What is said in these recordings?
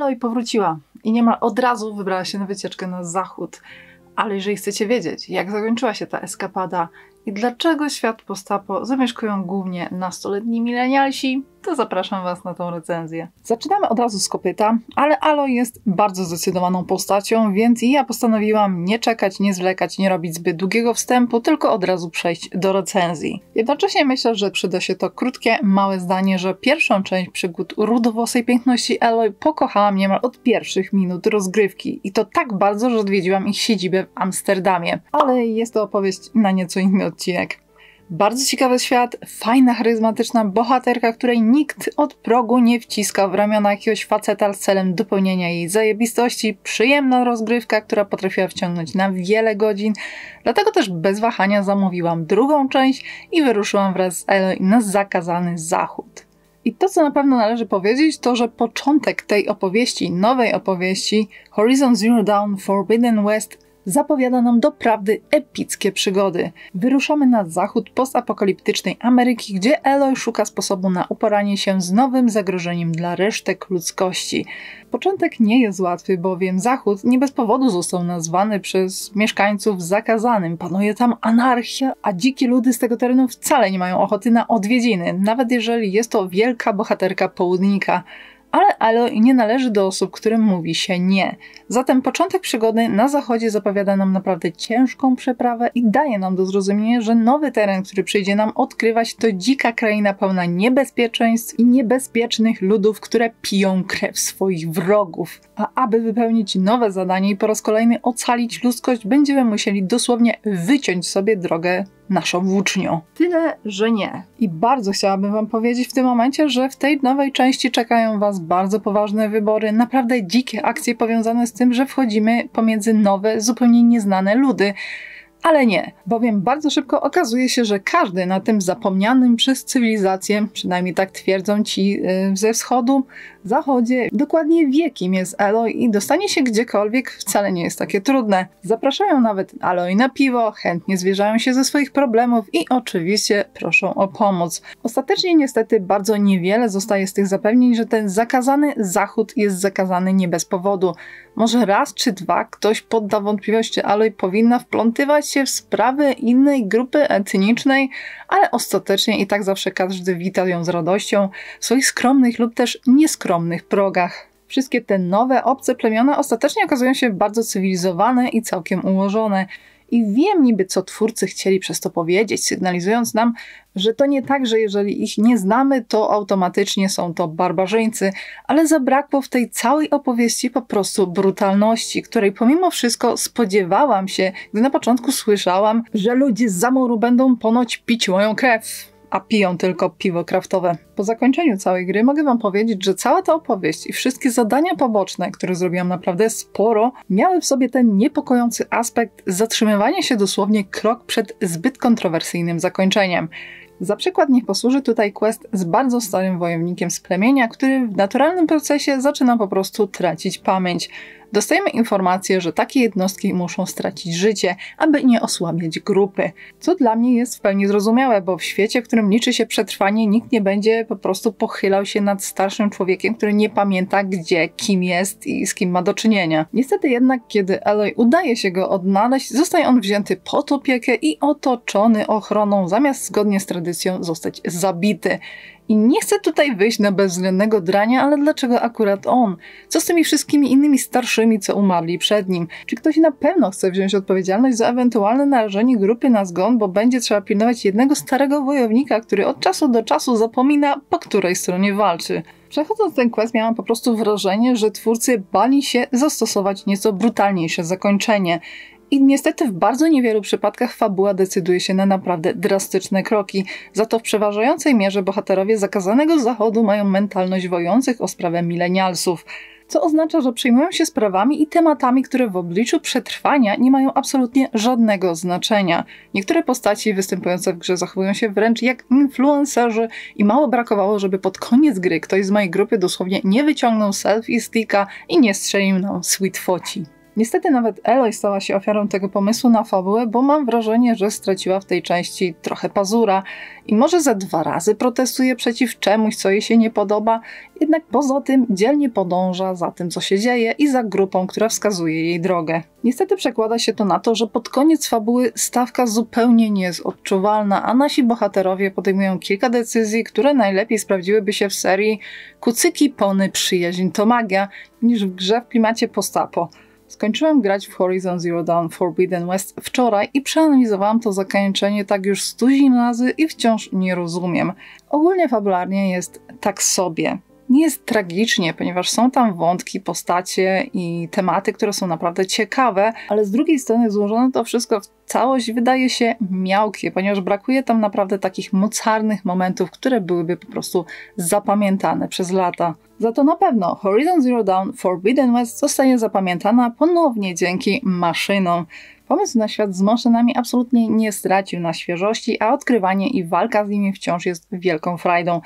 Eloy powróciła i niemal od razu wybrała się na wycieczkę na zachód. Ale jeżeli chcecie wiedzieć, jak zakończyła się ta eskapada i dlaczego świat postapo zamieszkują głównie nastoletni milenialsi, to zapraszam Was na tą recenzję. Zaczynamy od razu z kopyta, ale Alo jest bardzo zdecydowaną postacią, więc ja postanowiłam nie czekać, nie zwlekać, nie robić zbyt długiego wstępu, tylko od razu przejść do recenzji. Jednocześnie myślę, że przyda się to krótkie, małe zdanie, że pierwszą część przygód rudowłosej piękności Eloy pokochałam niemal od pierwszych minut rozgrywki i to tak bardzo, że odwiedziłam ich siedzibę w Amsterdamie. Ale jest to opowieść na nieco inny odcinek. Bardzo ciekawy świat, fajna, charyzmatyczna bohaterka, której nikt od progu nie wciska w ramiona jakiegoś faceta z celem dopełnienia jej zajebistości, przyjemna rozgrywka, która potrafiła wciągnąć na wiele godzin, dlatego też bez wahania zamówiłam drugą część i wyruszyłam wraz z Eloy na zakazany zachód. I to, co na pewno należy powiedzieć, to, że początek tej opowieści, nowej opowieści Horizon Zero Dawn Forbidden West zapowiada nam doprawdy epickie przygody. Wyruszamy na zachód postapokaliptycznej Ameryki, gdzie Eloy szuka sposobu na uporanie się z nowym zagrożeniem dla resztek ludzkości. Początek nie jest łatwy, bowiem zachód nie bez powodu został nazwany przez mieszkańców zakazanym. Panuje tam anarchia, a dzikie ludy z tego terenu wcale nie mają ochoty na odwiedziny, nawet jeżeli jest to wielka bohaterka południka ale Alo nie należy do osób, którym mówi się nie. Zatem początek przygody na zachodzie zapowiada nam naprawdę ciężką przeprawę i daje nam do zrozumienia, że nowy teren, który przyjdzie nam odkrywać, to dzika kraina pełna niebezpieczeństw i niebezpiecznych ludów, które piją krew swoich wrogów. A aby wypełnić nowe zadanie i po raz kolejny ocalić ludzkość, będziemy musieli dosłownie wyciąć sobie drogę naszą włócznią. Tyle, że nie. I bardzo chciałabym Wam powiedzieć w tym momencie, że w tej nowej części czekają Was bardzo poważne wybory, naprawdę dzikie akcje powiązane z tym, że wchodzimy pomiędzy nowe, zupełnie nieznane ludy. Ale nie, bowiem bardzo szybko okazuje się, że każdy na tym zapomnianym przez cywilizację, przynajmniej tak twierdzą ci yy, ze wschodu, zachodzie, dokładnie wie kim jest Eloy i dostanie się gdziekolwiek wcale nie jest takie trudne. Zapraszają nawet Eloy na piwo, chętnie zwierzają się ze swoich problemów i oczywiście proszą o pomoc. Ostatecznie niestety bardzo niewiele zostaje z tych zapewnień, że ten zakazany zachód jest zakazany nie bez powodu. Może raz czy dwa ktoś podda wątpliwość, czy Aloy powinna wplątywać się w sprawy innej grupy etnicznej, ale ostatecznie i tak zawsze każdy wita ją z radością swoich skromnych lub też nieskromnych progach. Wszystkie te nowe, obce plemiona ostatecznie okazują się bardzo cywilizowane i całkiem ułożone. I wiem niby, co twórcy chcieli przez to powiedzieć, sygnalizując nam, że to nie tak, że jeżeli ich nie znamy, to automatycznie są to barbarzyńcy, ale zabrakło w tej całej opowieści po prostu brutalności, której pomimo wszystko spodziewałam się, gdy na początku słyszałam, że ludzie z zamoru będą ponoć pić moją krew a piją tylko piwo kraftowe. Po zakończeniu całej gry mogę Wam powiedzieć, że cała ta opowieść i wszystkie zadania poboczne, które zrobiłam naprawdę sporo, miały w sobie ten niepokojący aspekt zatrzymywania się dosłownie krok przed zbyt kontrowersyjnym zakończeniem. Za przykład niech posłuży tutaj quest z bardzo starym wojownikiem z plemienia, który w naturalnym procesie zaczyna po prostu tracić pamięć dostajemy informację, że takie jednostki muszą stracić życie, aby nie osłabiać grupy. Co dla mnie jest w pełni zrozumiałe, bo w świecie, w którym liczy się przetrwanie, nikt nie będzie po prostu pochylał się nad starszym człowiekiem, który nie pamięta gdzie, kim jest i z kim ma do czynienia. Niestety jednak, kiedy Eloy udaje się go odnaleźć, zostaje on wzięty pod opiekę i otoczony ochroną, zamiast zgodnie z tradycją zostać zabity. I nie chcę tutaj wyjść na bezwzględnego drania, ale dlaczego akurat on? Co z tymi wszystkimi innymi starszymi, co umarli przed nim? Czy ktoś na pewno chce wziąć odpowiedzialność za ewentualne narażenie grupy na zgon, bo będzie trzeba pilnować jednego starego wojownika, który od czasu do czasu zapomina, po której stronie walczy? Przechodząc ten quest miałam po prostu wrażenie, że twórcy bali się zastosować nieco brutalniejsze zakończenie. I niestety w bardzo niewielu przypadkach fabuła decyduje się na naprawdę drastyczne kroki. Za to w przeważającej mierze bohaterowie zakazanego zachodu mają mentalność wojących o sprawę milenialsów co oznacza, że przejmują się sprawami i tematami, które w obliczu przetrwania nie mają absolutnie żadnego znaczenia. Niektóre postaci występujące w grze zachowują się wręcz jak influencerzy i mało brakowało, żeby pod koniec gry ktoś z mojej grupy dosłownie nie wyciągnął selfie sticka i nie strzelił nam sweet foci. Niestety nawet Eloy stała się ofiarą tego pomysłu na fabułę, bo mam wrażenie, że straciła w tej części trochę pazura i może ze dwa razy protestuje przeciw czemuś, co jej się nie podoba, jednak poza tym dzielnie podąża za tym, co się dzieje i za grupą, która wskazuje jej drogę. Niestety przekłada się to na to, że pod koniec fabuły stawka zupełnie nie jest odczuwalna, a nasi bohaterowie podejmują kilka decyzji, które najlepiej sprawdziłyby się w serii Kucyki, Pony, Przyjaźń to magia, niż w grze w klimacie postapo. Skończyłem grać w Horizon Zero Dawn Forbidden West wczoraj i przeanalizowałam to zakończenie tak już stuzin razy i wciąż nie rozumiem. Ogólnie fabularnie jest tak sobie. Nie jest tragicznie, ponieważ są tam wątki, postacie i tematy, które są naprawdę ciekawe, ale z drugiej strony złożone to wszystko w całość wydaje się miałkie, ponieważ brakuje tam naprawdę takich mocarnych momentów, które byłyby po prostu zapamiętane przez lata. Za to na pewno Horizon Zero Dawn Forbidden West zostanie zapamiętana ponownie dzięki maszynom. Pomysł na świat z maszynami absolutnie nie stracił na świeżości, a odkrywanie i walka z nimi wciąż jest wielką frajdą.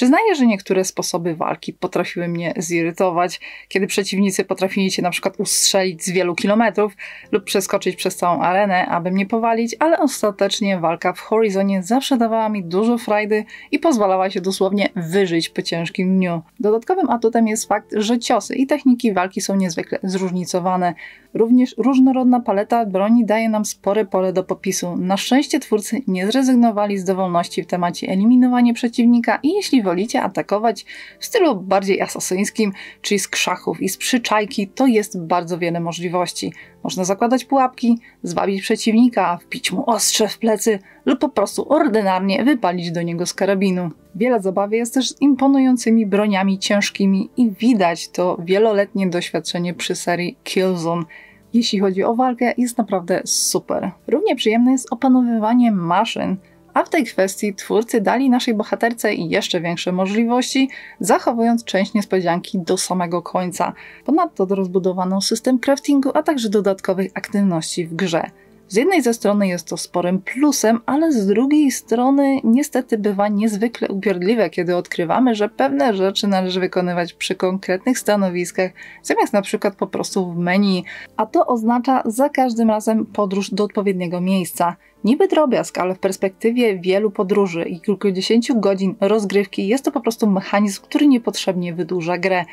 Przyznaję, że niektóre sposoby walki potrafiły mnie zirytować, kiedy przeciwnicy potrafili cię na przykład ustrzelić z wielu kilometrów lub przeskoczyć przez całą arenę, aby mnie powalić, ale ostatecznie walka w Horizonie zawsze dawała mi dużo frajdy i pozwalała się dosłownie wyżyć po ciężkim dniu. Dodatkowym atutem jest fakt, że ciosy i techniki walki są niezwykle zróżnicowane. Również różnorodna paleta broni daje nam spore pole do popisu. Na szczęście twórcy nie zrezygnowali z dowolności w temacie eliminowania przeciwnika i jeśli wolicie atakować w stylu bardziej asasyńskim, czyli z krzachów i z przyczajki, to jest bardzo wiele możliwości. Można zakładać pułapki, zwabić przeciwnika, wpić mu ostrze w plecy lub po prostu ordynarnie wypalić do niego z karabinu. Wiele zabawy jest też z imponującymi broniami ciężkimi i widać to wieloletnie doświadczenie przy serii Killzone. Jeśli chodzi o walkę, jest naprawdę super. Równie przyjemne jest opanowywanie maszyn, a w tej kwestii twórcy dali naszej bohaterce jeszcze większe możliwości, zachowując część niespodzianki do samego końca. Ponadto rozbudowano system craftingu, a także dodatkowych aktywności w grze. Z jednej ze strony jest to sporym plusem, ale z drugiej strony niestety bywa niezwykle upierdliwe, kiedy odkrywamy, że pewne rzeczy należy wykonywać przy konkretnych stanowiskach, zamiast na przykład po prostu w menu, a to oznacza za każdym razem podróż do odpowiedniego miejsca. Niby drobiazg, ale w perspektywie wielu podróży i kilkudziesięciu godzin rozgrywki jest to po prostu mechanizm, który niepotrzebnie wydłuża grę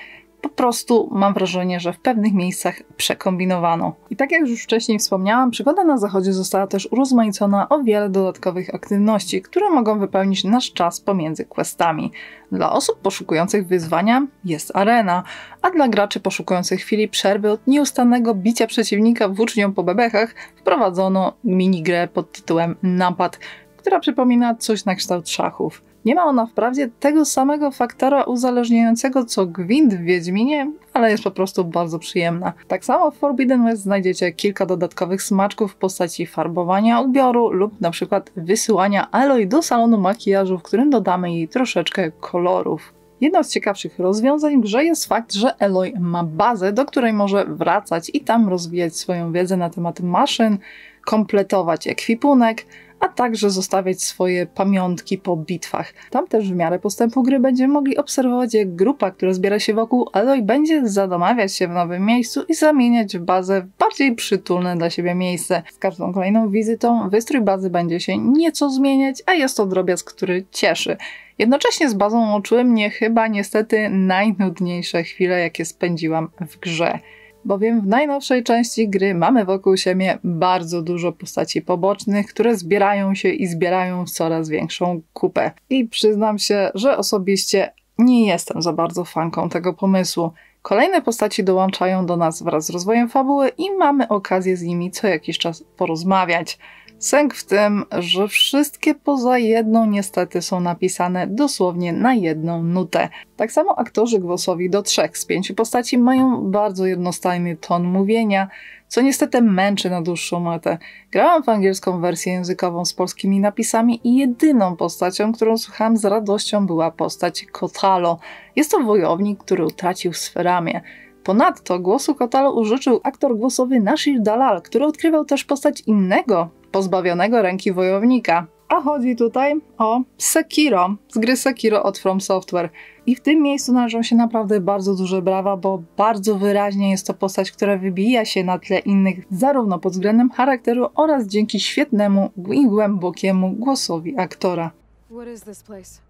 po prostu mam wrażenie, że w pewnych miejscach przekombinowano. I tak jak już wcześniej wspomniałam, przygoda na zachodzie została też urozmaicona o wiele dodatkowych aktywności, które mogą wypełnić nasz czas pomiędzy questami. Dla osób poszukujących wyzwania jest arena, a dla graczy poszukujących chwili przerwy od nieustannego bicia przeciwnika włócznią po bebechach wprowadzono minigrę pod tytułem Napad, która przypomina coś na kształt szachów. Nie ma ona wprawdzie tego samego faktora uzależniającego co gwint w Wiedźminie, ale jest po prostu bardzo przyjemna. Tak samo w Forbidden West znajdziecie kilka dodatkowych smaczków w postaci farbowania ubioru lub na przykład wysyłania Aloy do salonu makijażu, w którym dodamy jej troszeczkę kolorów. Jedną z ciekawszych rozwiązań w grze jest fakt, że Eloy ma bazę, do której może wracać i tam rozwijać swoją wiedzę na temat maszyn, kompletować ekwipunek, a także zostawiać swoje pamiątki po bitwach. Tam też w miarę postępu gry będziemy mogli obserwować, jak grupa, która zbiera się wokół Aloy, będzie zadomawiać się w nowym miejscu i zamieniać bazę w bardziej przytulne dla siebie miejsce. Z każdą kolejną wizytą wystrój bazy będzie się nieco zmieniać, a jest to drobiazg, który cieszy. Jednocześnie z bazą łączyły mnie chyba niestety najnudniejsze chwile, jakie spędziłam w grze bowiem w najnowszej części gry mamy wokół siebie bardzo dużo postaci pobocznych, które zbierają się i zbierają w coraz większą kupę. I przyznam się, że osobiście nie jestem za bardzo fanką tego pomysłu. Kolejne postaci dołączają do nas wraz z rozwojem fabuły i mamy okazję z nimi co jakiś czas porozmawiać. Sęk w tym, że wszystkie poza jedną niestety są napisane dosłownie na jedną nutę. Tak samo aktorzy głosowi do trzech z pięciu postaci mają bardzo jednostajny ton mówienia, co niestety męczy na dłuższą metę. Grałam w angielską wersję językową z polskimi napisami i jedyną postacią, którą słuchałam z radością była postać Kotalo. Jest to wojownik, który utracił swe ramię. Ponadto głosu Kotalo użyczył aktor głosowy Nashir Dalal, który odkrywał też postać innego pozbawionego ręki wojownika. A chodzi tutaj o Sekiro, z gry Sekiro od From Software. I w tym miejscu należą się naprawdę bardzo duże brawa, bo bardzo wyraźnie jest to postać, która wybija się na tle innych, zarówno pod względem charakteru oraz dzięki świetnemu i głębokiemu głosowi aktora. What is this place?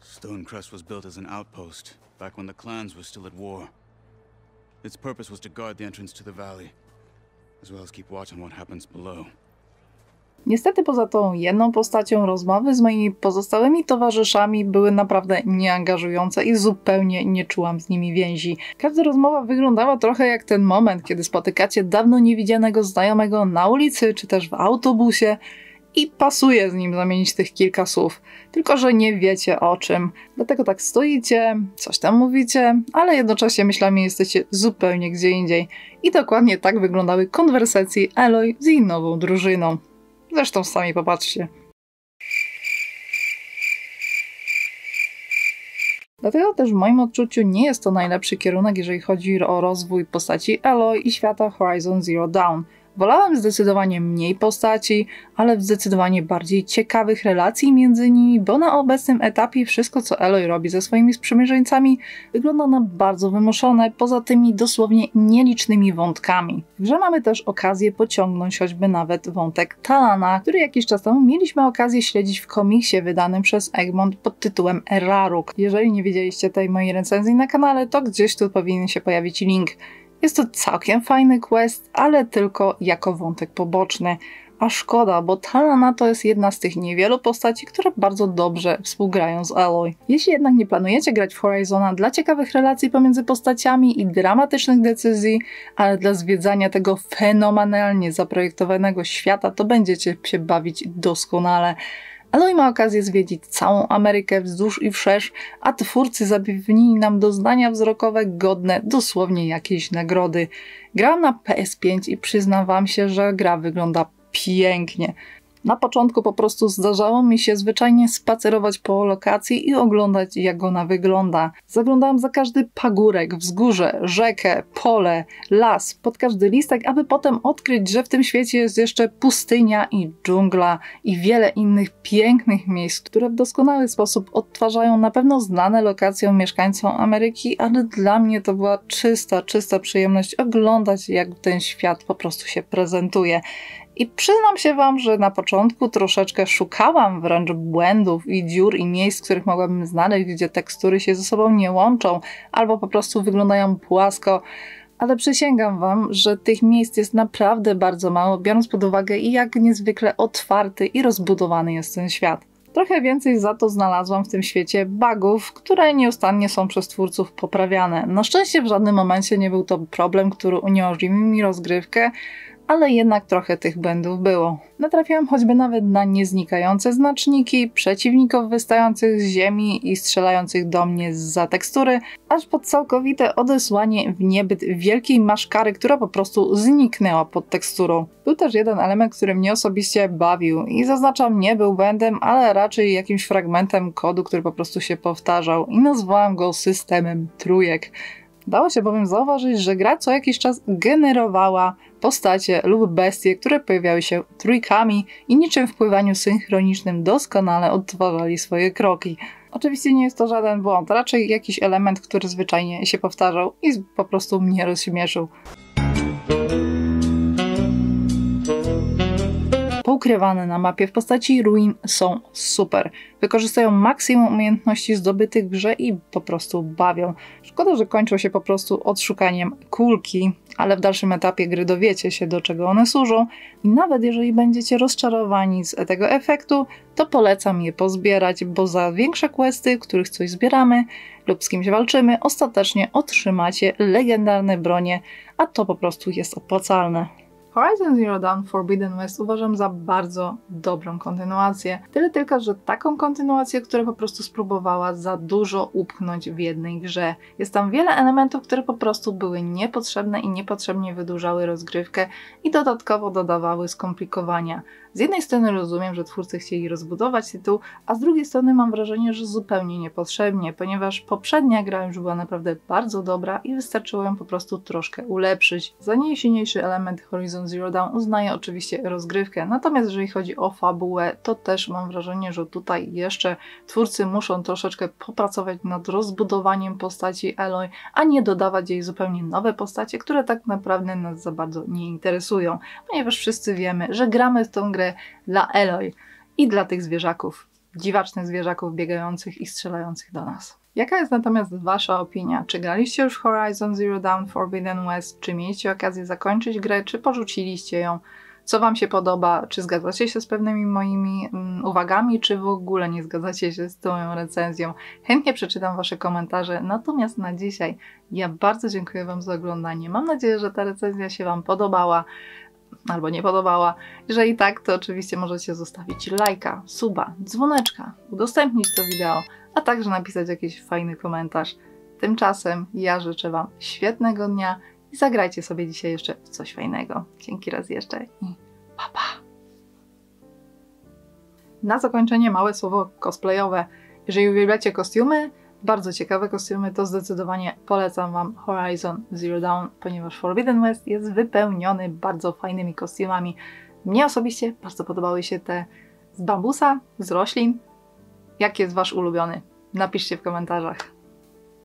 Stonecrest was built as an outpost back when the clans were still at war. Its purpose was to guard the entrance to the valley, Niestety poza tą jedną postacią rozmowy z moimi pozostałymi towarzyszami były naprawdę nieangażujące i zupełnie nie czułam z nimi więzi. Każda rozmowa wyglądała trochę jak ten moment, kiedy spotykacie dawno niewidzianego znajomego na ulicy czy też w autobusie i pasuje z nim zamienić tych kilka słów. Tylko, że nie wiecie o czym. Dlatego tak stoicie, coś tam mówicie, ale jednocześnie myślami jesteście zupełnie gdzie indziej. I dokładnie tak wyglądały konwersacje Eloy z jej nową drużyną. Zresztą sami popatrzcie. Dlatego też w moim odczuciu nie jest to najlepszy kierunek, jeżeli chodzi o rozwój postaci Eloy i świata Horizon Zero Dawn. Wolałem zdecydowanie mniej postaci, ale zdecydowanie bardziej ciekawych relacji między nimi, bo na obecnym etapie wszystko, co Eloy robi ze swoimi sprzymierzeńcami, wygląda na bardzo wymuszone, poza tymi dosłownie nielicznymi wątkami. W grze mamy też okazję pociągnąć choćby nawet wątek Talana, który jakiś czas temu mieliśmy okazję śledzić w komiksie wydanym przez Egmont pod tytułem Eraruk. Jeżeli nie widzieliście tej mojej recenzji na kanale, to gdzieś tu powinien się pojawić link. Jest to całkiem fajny quest, ale tylko jako wątek poboczny. A szkoda, bo Talana to jest jedna z tych niewielu postaci, które bardzo dobrze współgrają z Aloy. Jeśli jednak nie planujecie grać w Horizona dla ciekawych relacji pomiędzy postaciami i dramatycznych decyzji, ale dla zwiedzania tego fenomenalnie zaprojektowanego świata, to będziecie się bawić doskonale. Aloy ma okazję zwiedzić całą Amerykę wzdłuż i wszerz, a twórcy zapewnili nam doznania wzrokowe godne dosłownie jakiejś nagrody. Grałam na PS5 i przyznam wam się, że gra wygląda pięknie. Na początku po prostu zdarzało mi się zwyczajnie spacerować po lokacji i oglądać, jak ona wygląda. Zaglądałam za każdy pagórek, wzgórze, rzekę, pole, las, pod każdy listek, aby potem odkryć, że w tym świecie jest jeszcze pustynia i dżungla i wiele innych pięknych miejsc, które w doskonały sposób odtwarzają na pewno znane lokacjom mieszkańcom Ameryki, ale dla mnie to była czysta, czysta przyjemność oglądać, jak ten świat po prostu się prezentuje. I przyznam się Wam, że na początku troszeczkę szukałam wręcz błędów i dziur i miejsc, których mogłabym znaleźć, gdzie tekstury się ze sobą nie łączą albo po prostu wyglądają płasko. Ale przysięgam Wam, że tych miejsc jest naprawdę bardzo mało, biorąc pod uwagę, jak niezwykle otwarty i rozbudowany jest ten świat. Trochę więcej za to znalazłam w tym świecie bugów, które nieustannie są przez twórców poprawiane. Na szczęście w żadnym momencie nie był to problem, który uniemożliwił mi rozgrywkę, ale jednak trochę tych błędów było. Natrafiłam choćby nawet na nieznikające znaczniki, przeciwników wystających z ziemi i strzelających do mnie za tekstury, aż pod całkowite odesłanie w niebyt wielkiej maszkary, która po prostu zniknęła pod teksturą. Był też jeden element, który mnie osobiście bawił i zaznaczam nie był błędem, ale raczej jakimś fragmentem kodu, który po prostu się powtarzał i nazwałam go systemem trójek. Dało się bowiem zauważyć, że gra co jakiś czas generowała postacie lub bestie, które pojawiały się trójkami i niczym w pływaniu synchronicznym doskonale odtwarzali swoje kroki. Oczywiście nie jest to żaden błąd, raczej jakiś element, który zwyczajnie się powtarzał i po prostu mnie rozśmieszył. Poukrywane na mapie w postaci ruin są super. Wykorzystają maksimum umiejętności zdobytych w grze i po prostu bawią. Szkoda, że kończą się po prostu odszukaniem kulki, ale w dalszym etapie gry dowiecie się, do czego one służą i nawet jeżeli będziecie rozczarowani z tego efektu, to polecam je pozbierać, bo za większe questy, których coś zbieramy lub z kimś walczymy, ostatecznie otrzymacie legendarne bronie, a to po prostu jest opłacalne. Horizon Zero Dawn Forbidden West uważam za bardzo dobrą kontynuację. Tyle tylko, że taką kontynuację, która po prostu spróbowała za dużo upchnąć w jednej grze. Jest tam wiele elementów, które po prostu były niepotrzebne i niepotrzebnie wydłużały rozgrywkę i dodatkowo dodawały skomplikowania. Z jednej strony rozumiem, że twórcy chcieli rozbudować tytuł, a z drugiej strony mam wrażenie, że zupełnie niepotrzebnie, ponieważ poprzednia gra już była naprawdę bardzo dobra i wystarczyło ją po prostu troszkę ulepszyć. Za najsilniejszy element Horizon Zero Dawn uznaję oczywiście rozgrywkę, natomiast jeżeli chodzi o fabułę, to też mam wrażenie, że tutaj jeszcze twórcy muszą troszeczkę popracować nad rozbudowaniem postaci Eloy, a nie dodawać jej zupełnie nowe postacie, które tak naprawdę nas za bardzo nie interesują, ponieważ wszyscy wiemy, że gramy w tą grę dla Eloy i dla tych zwierzaków, dziwacznych zwierzaków biegających i strzelających do nas. Jaka jest natomiast Wasza opinia? Czy graliście już Horizon Zero Dawn Forbidden West? Czy mieliście okazję zakończyć grę, czy porzuciliście ją? Co Wam się podoba? Czy zgadzacie się z pewnymi moimi mm, uwagami, czy w ogóle nie zgadzacie się z tą moją recenzją? Chętnie przeczytam Wasze komentarze. Natomiast na dzisiaj ja bardzo dziękuję Wam za oglądanie. Mam nadzieję, że ta recenzja się Wam podobała albo nie podobała. Jeżeli tak, to oczywiście możecie zostawić lajka, suba, dzwoneczka, udostępnić to wideo, a także napisać jakiś fajny komentarz. Tymczasem ja życzę Wam świetnego dnia i zagrajcie sobie dzisiaj jeszcze w coś fajnego. Dzięki raz jeszcze i pa pa! Na zakończenie małe słowo cosplayowe. Jeżeli uwielbiacie kostiumy, bardzo ciekawe kostiumy, to zdecydowanie polecam Wam Horizon Zero Dawn, ponieważ Forbidden West jest wypełniony bardzo fajnymi kostiumami. Mnie osobiście bardzo podobały się te z bambusa, z roślin. Jaki jest Wasz ulubiony? Napiszcie w komentarzach.